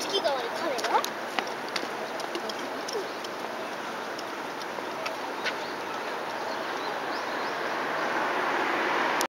月川に